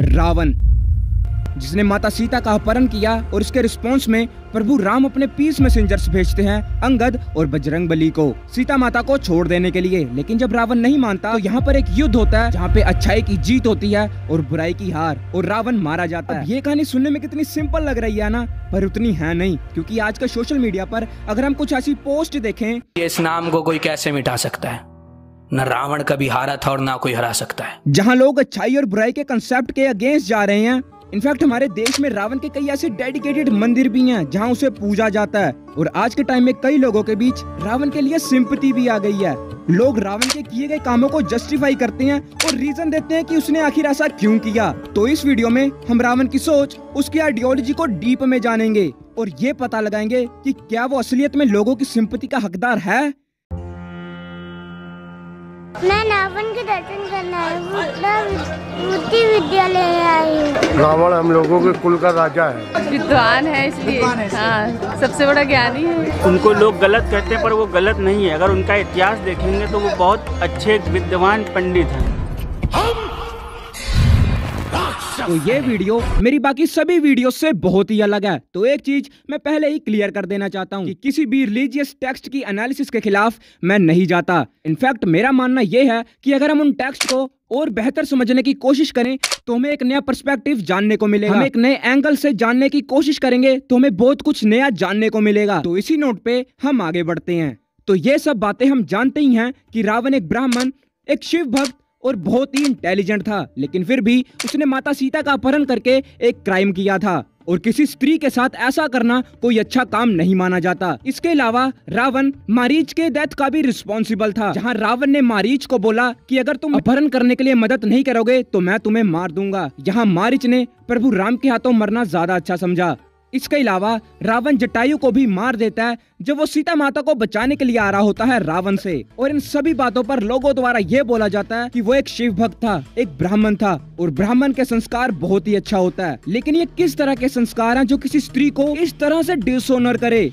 रावण। जिसने माता सीता का अपहरण किया और इसके रिस्पॉन्स में प्रभु राम अपने पीस मैसेजर्स भेजते हैं, अंगद और बजरंग बली को। सीता माता को छोड़ देने के लिए। लेकिन जब रावण नहीं मानता तो यहाँ पर एक युद्ध होता है, जहाँ पे अच्छाई की जीत होती है और बुराई की हार, और रावण मारा जाता है। ये कहानी सुनने में कितनी सिंपल लग रही है ना, पर उतनी है नहीं, क्योंकि आज का सोशल मीडिया पर अगर हम कुछ ऐसी पोस्ट देखें इस नाम को कोई कैसे मिटा सकता है? न रावण कभी हारा था और ना कोई हरा सकता है। जहाँ लोग अच्छाई और बुराई के कंसेप्ट के अगेंस्ट जा रहे हैं, इनफैक्ट हमारे देश में रावण के कई ऐसे डेडिकेटेड मंदिर भी हैं, जहाँ उसे पूजा जाता है। और आज के टाइम में कई लोगों के बीच रावण के लिए सिंपति भी आ गई है। लोग रावण के किए गए कामों को जस्टिफाई करते हैं और रीजन देते हैं कि उसने आखिर ऐसा क्यों किया। तो इस वीडियो में हम रावण की सोच, उसकी आइडियोलॉजी को डीप में जानेंगे और ये पता लगाएँगे कि क्या वो असलियत में लोगों की सिंपति का हकदार है? मैं रावण के दर्शन करना है। बुद्धि विद्यालय आई हूँ। रावण हम लोगों के कुल का राजा है। विद्वान है इसलिए हाँ सबसे बड़ा ज्ञानी है। उनको लोग गलत कहते हैं पर वो गलत नहीं है। अगर उनका इतिहास देखेंगे तो वो बहुत अच्छे विद्वान पंडित हैं। तो ये वीडियो मेरी बाकी सभी वीडियो से बहुत ही अलग है। तो एक चीज़ मैं पहले ही क्लियर कर देना चाहता हूँ कि किसी भी रिलीजियस टेक्स्ट की एनालिसिस के खिलाफ मैं नहीं जाता। इनफैक्ट मेरा मानना यह है कि अगर हम उन टेक्स्ट को और बेहतर समझने की कोशिश करें तो हमें एक नया पर्सपेक्टिव जानने को मिलेगा। हम एक नए एंगल से जानने की कोशिश करेंगे तो हमें बहुत कुछ नया जानने को मिलेगा। तो इसी नोट पे हम आगे बढ़ते हैं। तो ये सब बातें हम जानते ही हैं कि रावण एक ब्राह्मण, एक शिव भक्त और बहुत ही इंटेलिजेंट था, लेकिन फिर भी उसने माता सीता का अपहरण करके एक क्राइम किया था। और किसी स्त्री के साथ ऐसा करना कोई अच्छा काम नहीं माना जाता। इसके अलावा रावण मारीच के डेथ का भी रिस्पॉन्सिबल था, जहाँ रावण ने मारीच को बोला कि अगर तुम अपहरण करने के लिए मदद नहीं करोगे तो मैं तुम्हें मार दूँगा। यहाँ मारीच ने प्रभु राम के हाथों मरना ज़्यादा अच्छा समझा। इसके अलावा रावण जटायु को भी मार देता है जब वो सीता माता को बचाने के लिए आ रहा होता है रावण से। और इन सभी बातों पर लोगों द्वारा ये बोला जाता है कि वो एक शिव भक्त था, एक ब्राह्मण था, और ब्राह्मण के संस्कार बहुत ही अच्छा होता है। लेकिन ये किस तरह के संस्कार हैं जो किसी स्त्री को इस तरह से डिसोनर करे?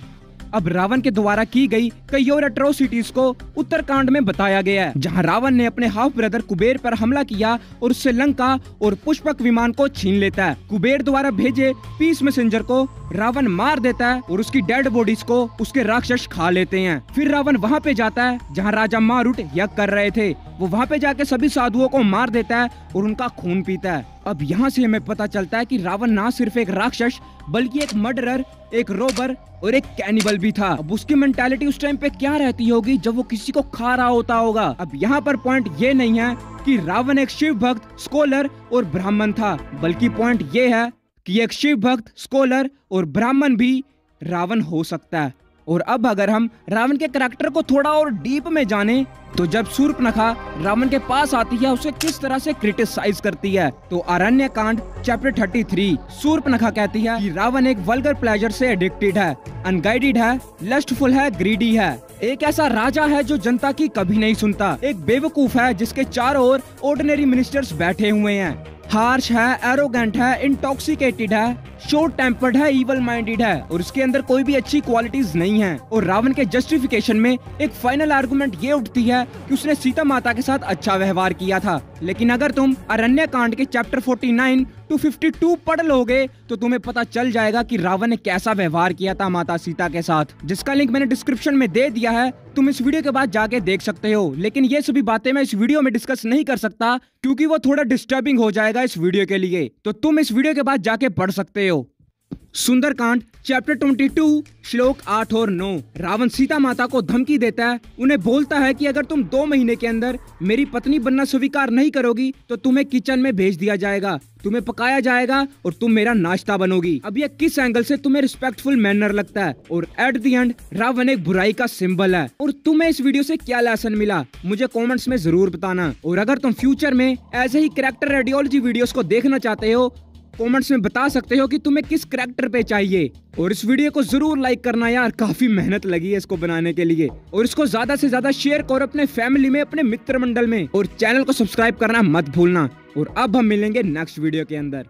अब रावण के द्वारा की गई कई और अट्रोसिटीज को उत्तरकांड में बताया गया है, जहाँ रावण ने अपने हाफ़ ब्रदर कुबेर पर हमला किया और उससे लंका और पुष्पक विमान को छीन लेता है। कुबेर द्वारा भेजे पीस मैसेजर को रावण मार देता है और उसकी डेड बॉडीज को उसके राक्षस खा लेते हैं। फिर रावण वहाँ पे जाता है, जहाँ राजा मारुट यज्ञ कर रहे थे। वो वहाँ पे जाके सभी साधुओं को मार देता है और उनका खून पीता है। अब यहाँ से हमें पता चलता है कि रावण ना सिर्फ़ एक राक्षस, बल्कि एक मर्डरर एक रोबर और एक कैनिबल भी था। अब उसकी मेंटालिटी उस टाइम पे क्या रहती होगी जब वो किसी को खा रहा होता होगा? अब यहाँ पर पॉइंट ये नहीं है कि रावण एक शिव भक्त स्कॉलर और ब्राह्मण था, बल्कि पॉइंट ये है कि एक शिव भक्त स्कॉलर और ब्राह्मण भी रावण हो सकता है। और अब अगर हम रावण के करेक्टर को थोड़ा और डीप में जाने तो जब सूर्पनखा रावण के पास आती है, उसे किस तरह से क्रिटिसाइज करती है? तो अरण्य कांड चैप्टर 33 सूर्पनखा कहती है कि रावण एक वल्गर प्लेजर से एडिक्टेड है अनगाइडेड है लस्टफुल है ग्रीडी है। एक ऐसा राजा है जो जनता की कभी नहीं सुनता। एक बेवकूफ़ है जिसके चारों ओर ऑर्डिनरी मिनिस्टर्स बैठे हुए हैं। हार्श है एरोगेंट है इंटॉक्सिकेटेड है शॉर्ट टेम्पर्ड है इवल माइंडेड है, और उसके अंदर कोई भी अच्छी क्वालिटीज नहीं है। और रावण के जस्टिफिकेशन में एक फाइनल आर्गुमेंट ये उठती है कि उसने सीता माता के साथ अच्छा व्यवहार किया था। लेकिन अगर तुम अरण्य कांड के चैप्टर 49 टू 52 पढ़ लोगे तो तुम्हें पता चल जाएगा कि रावण ने कैसा व्यवहार किया था माता सीता के साथ। जिसका लिंक मैंने डिस्क्रिप्शन में दे दिया है, तुम इस वीडियो के बाद जाके देख सकते हो। लेकिन ये सभी बातें मैं इस वीडियो में डिस्कस नहीं कर सकता, क्योंकि वो थोड़ा डिस्टर्बिंग हो जाएगा इस वीडियो के लिए। तो तुम इस वीडियो के बाद जाके पढ़ सकते हो। सुंदरकांड चैप्टर 22 श्लोक आठ और नौ। रावण सीता माता को धमकी देता है, उन्हें बोलता है कि अगर तुम दो महीने के अंदर मेरी पत्नी बनना स्वीकार नहीं करोगी तो तुम्हें किचन में भेज दिया जाएगा, तुम्हें पकाया जाएगा और तुम मेरा नाश्ता बनोगी। अब यह किस एंगल से तुम्हें रिस्पेक्टफुल मैनर लगता है? और एट दी एंड रावण एक बुराई का सिंबल है। और तुम्हें इस वीडियो से क्या लेसन मिला? मुझे कमेंट्स में ज़रूर बताना। और अगर तुम फ्यूचर में ऐसे ही करेक्टर रेडियोलॉजी वीडियोस को देखना चाहते हो कमेंट्स में बता सकते हो कि तुम्हें किस करेक्टर पे चाहिए। और इस वीडियो को ज़रूर लाइक करना यार, काफ़ी मेहनत लगी है इसको बनाने के लिए। और इसको ज़्यादा से ज़्यादा शेयर करो अपने फैमिली में, अपने मित्र मंडल में। और चैनल को सब्सक्राइब करना मत भूलना। और अब हम मिलेंगे नेक्स्ट वीडियो के अंदर।